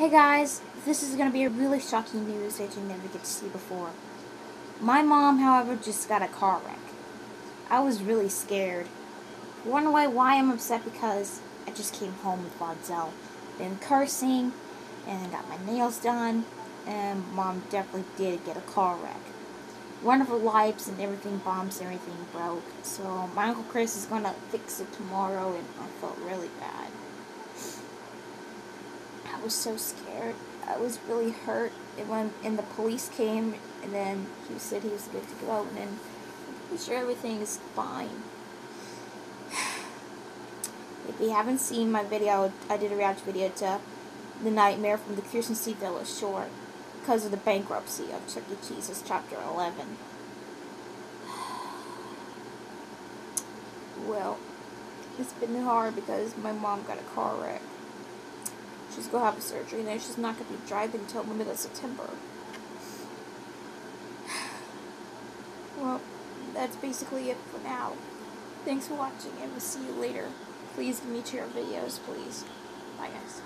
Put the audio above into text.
Hey guys, this is going to be a really shocking news that you never get to see before. My mom, however, just got a car wreck. I was really scared. One way why I'm upset because I just came home with Bonzel. Been cursing and got my nails done and mom definitely did get a car wreck. One of her lights and everything bombs and everything broke. So my Uncle Chris is gonna fix it tomorrow and I felt really bad. Was so scared. I was really hurt. And when and the police came, and then he said he was good to go, and then I'm sure everything is fine. If you haven't seen my video, I did a reaction video to The Nightmare from the Kirsten C. Villa short because of the bankruptcy of Chuck E. Cheese's Chapter 11. Well, it's been hard because my mom got a car wreck. She's going to have a surgery and then she's not going to be driving until the middle of September. Well, that's basically it for now. Thanks for watching and we'll see you later. Please give me to your videos, please. Bye guys.